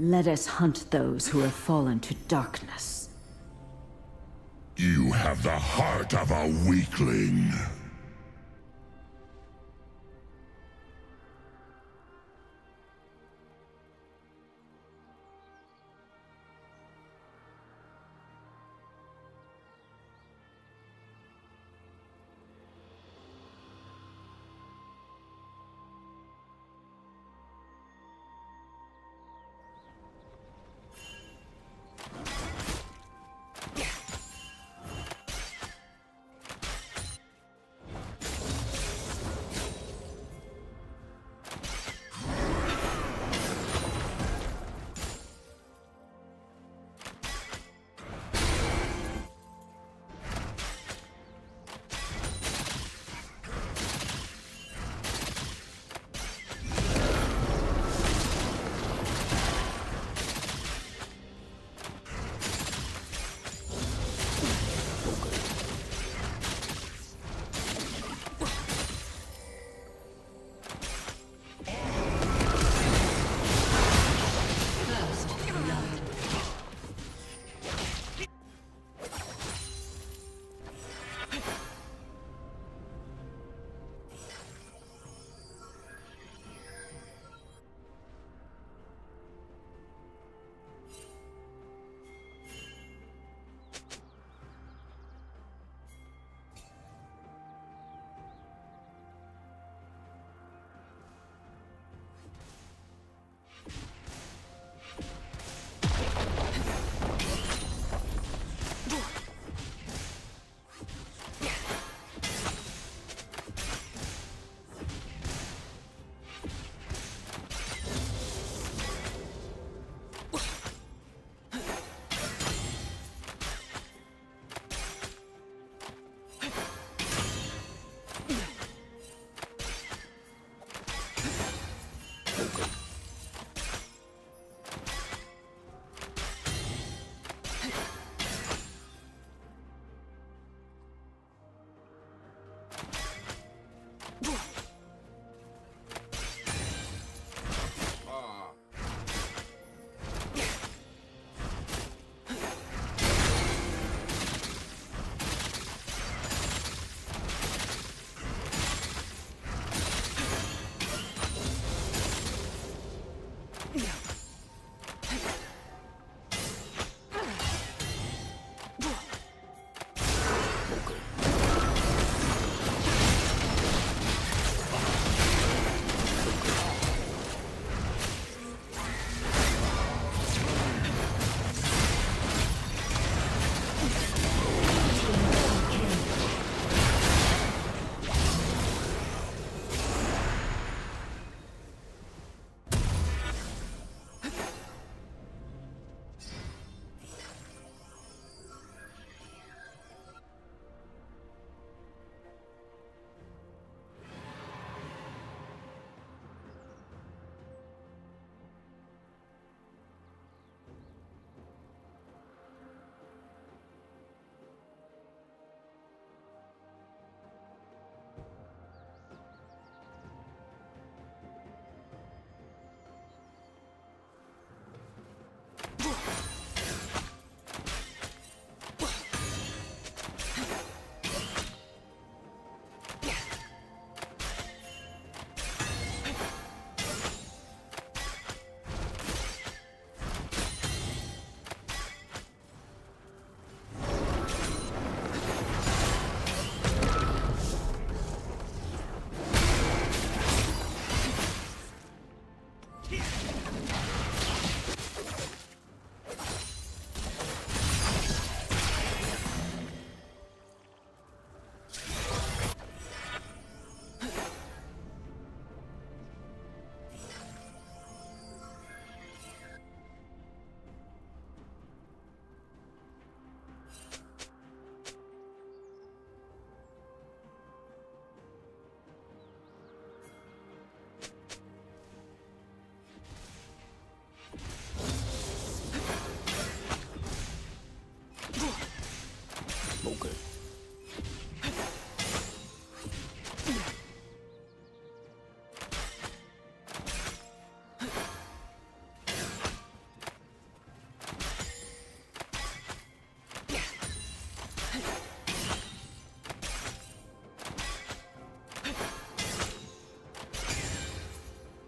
Let us hunt those who have fallen to darkness. You have the heart of a weakling. Yeah.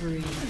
Killing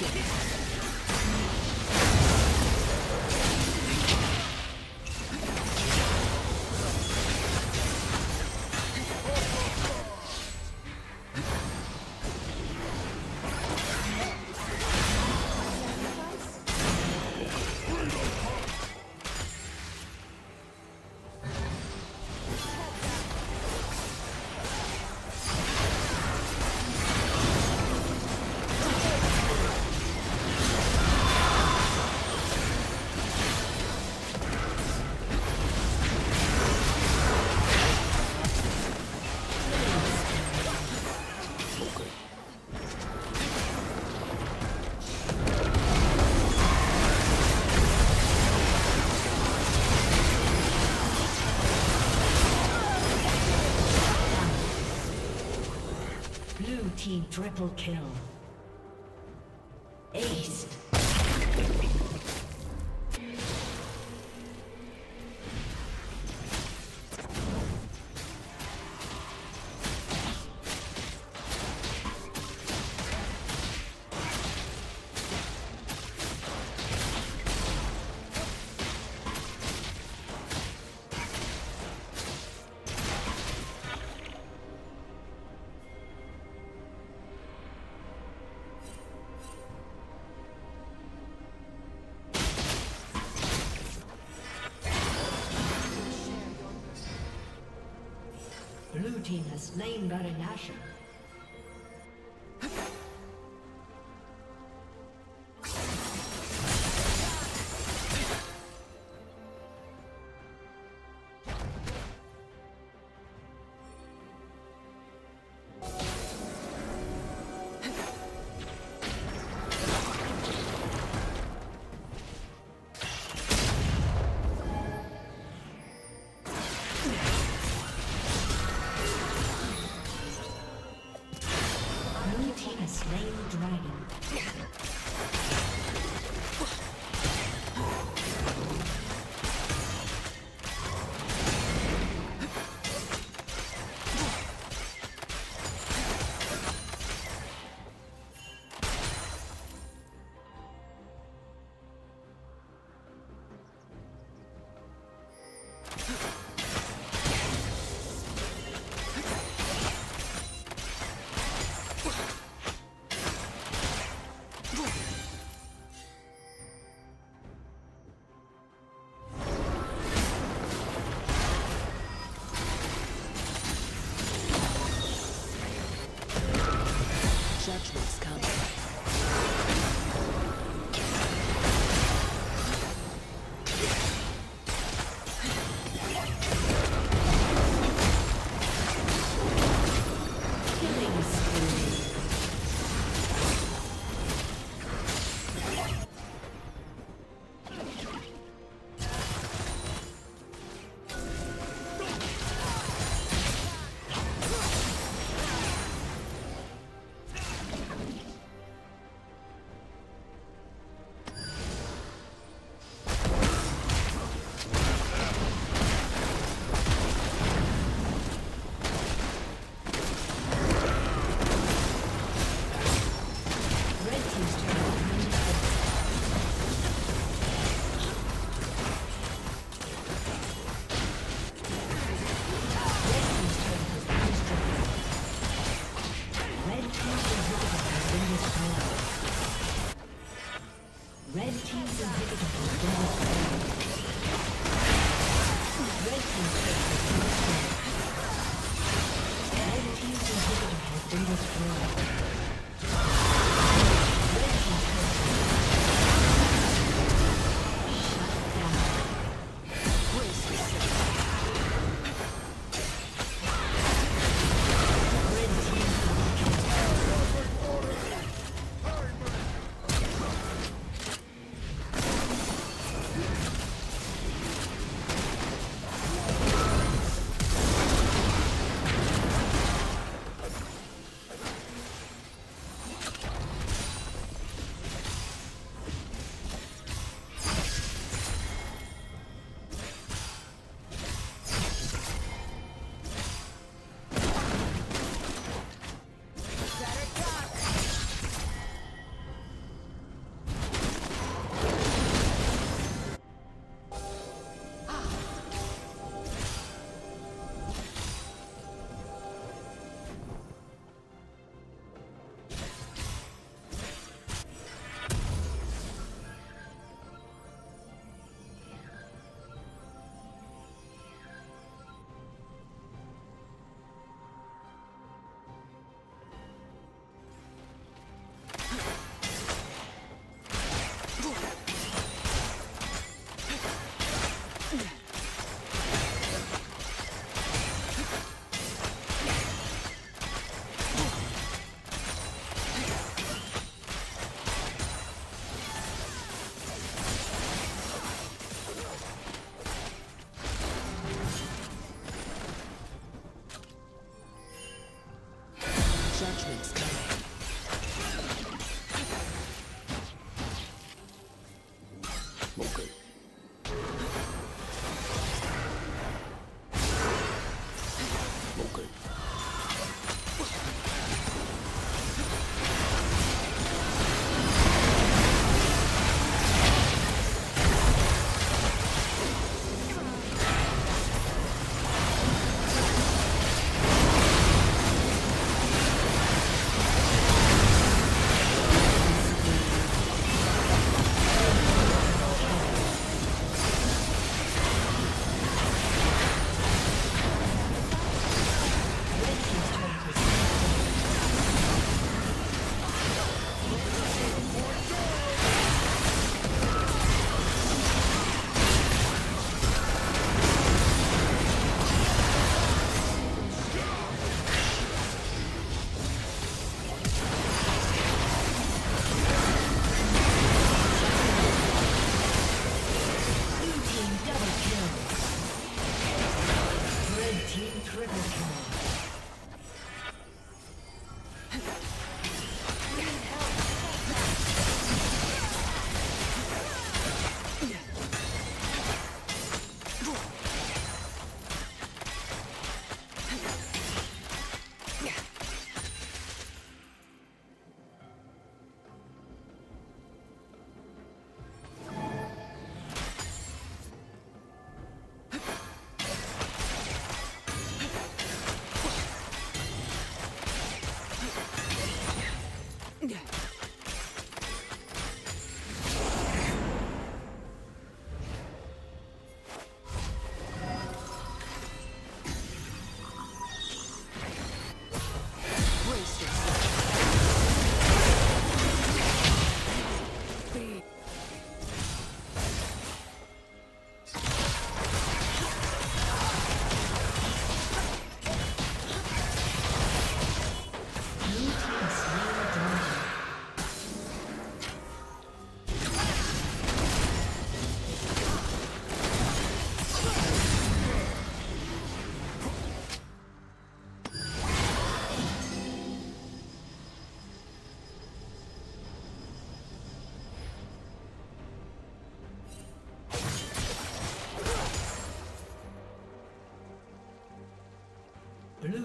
Get it. Team triple kill. Has slain Baron Nashor.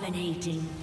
Dominating.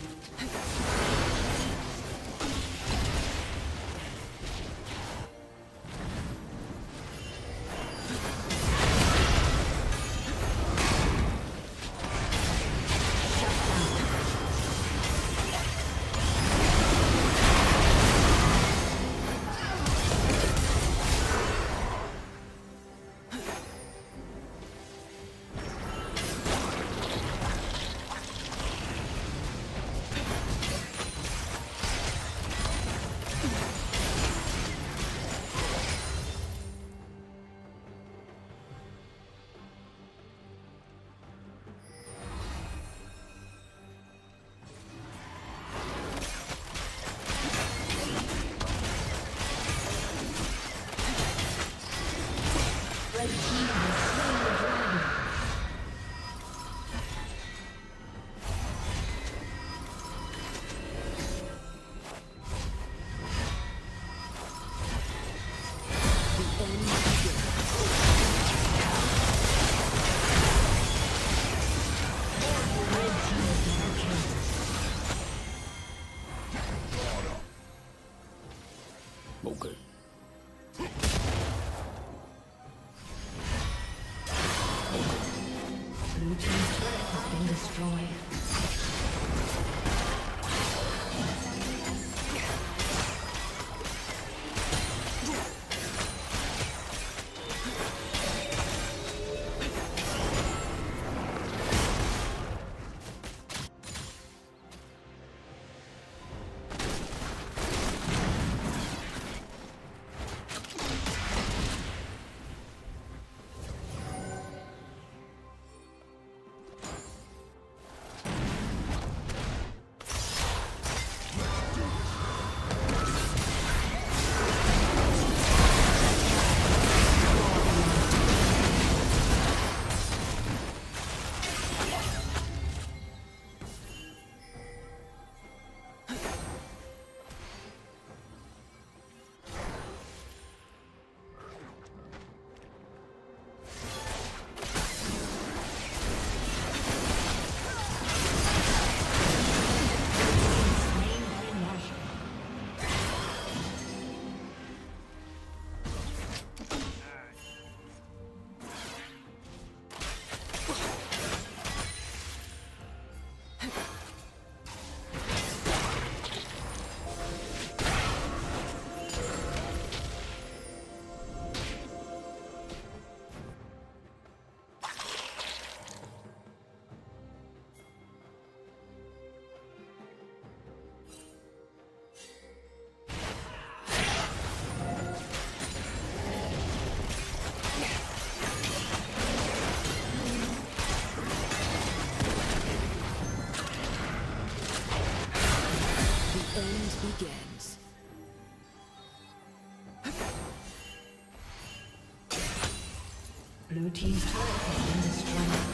Blue Team's turret has been destroyed.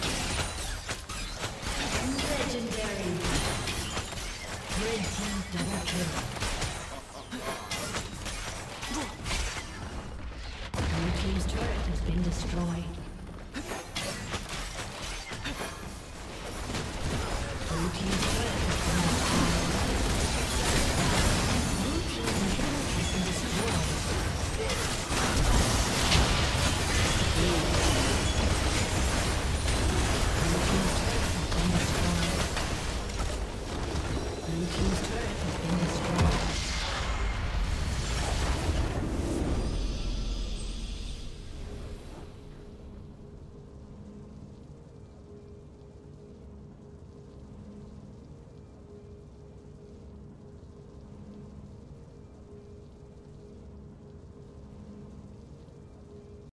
Legendary. Red Team double kill. Blue Team's turret has been destroyed.